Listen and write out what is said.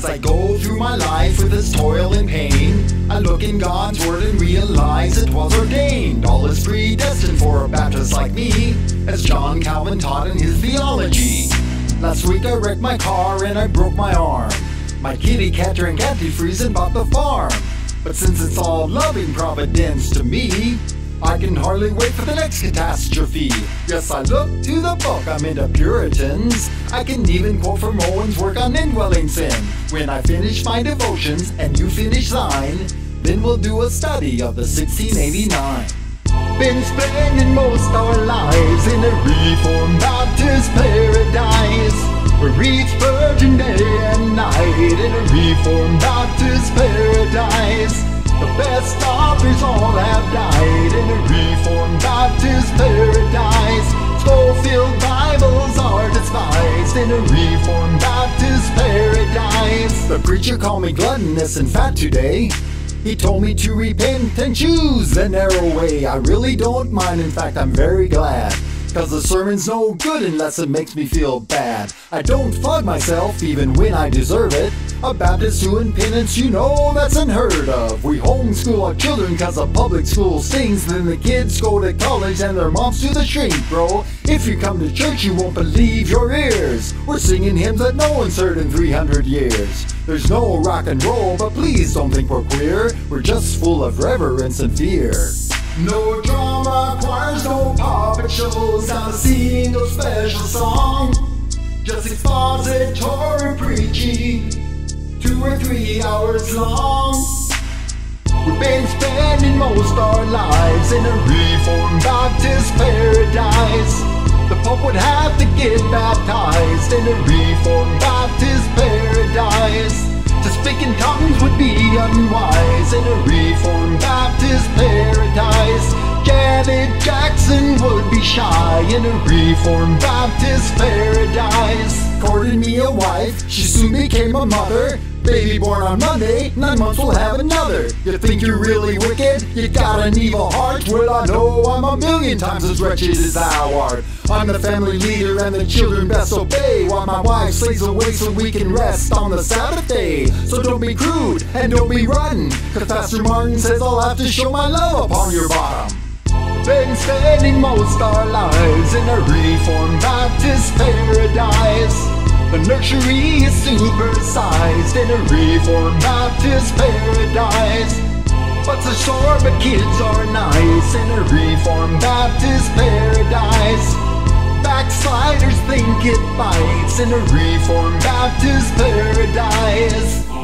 through my life with its toil and pain. I look in God's word and realize it was ordained. All is predestined for a Baptist like me, as John Calvin taught in his theology. Last week I wrecked my car and I broke my arm. My kitty cat drank antifreeze and bought the farm. But since it's all loving providence to me, I can hardly wait for the next catastrophe. Yes, I look to the book, I'm into Puritans. I can even quote from Owen's work on indwelling sin. When I finish my devotions and you finish thine, then we'll do a study of the 1689. Been spending most our lives in a Reformed Baptist paradise. We read Spurgeon day and night in a Reformed Baptist paradise. The best authors all have died in a Reformed Baptist paradise. Scofield Bibles are despised in a Reformed Baptist paradise. The preacher called me gluttonous and fat today. He told me to repent and choose the narrow way. I really don't mind, in fact, I'm very glad. Cause the sermon's no good unless it makes me feel bad. I don't flog myself even when I deserve it. A Baptist doing penance, you know that's unheard of. We homeschool our children cause the public school stings. Then the kids go to college and their moms do the shrink, bro. If you come to church, you won't believe your ears. We're singing hymns that no one's heard in 300 years. There's no rock and roll, but please don't think we're queer. We're just full of reverence and fear. No drama shows, not a single special song. Just expository preaching, two or three hours long. We've been spending most our lives in a Reformed Baptist paradise. The Pope would have to get baptized in a Reformed Baptist paradise. To speak in tongues would be unwise in a Reformed Baptist paradise. Courted me a wife, she soon became a mother. Baby born on Monday, nine months will have another. You think you're really wicked? You got an evil heart? Well, I know I'm a million times as wretched as thou art. I'm the family leader and the children best obey While my wife slays away so we can rest on the Sabbath day So don't be crude and don't be rotten Cause Pastor Martin says I'll have to show my love upon your bottom Been spending most our lives in a Reformed Baptist paradise the nursery is supersized in a Reformed Baptist paradise. But the short but kids are nice in a Reformed Baptist paradise. Backsliders think it bites in a Reformed Baptist paradise.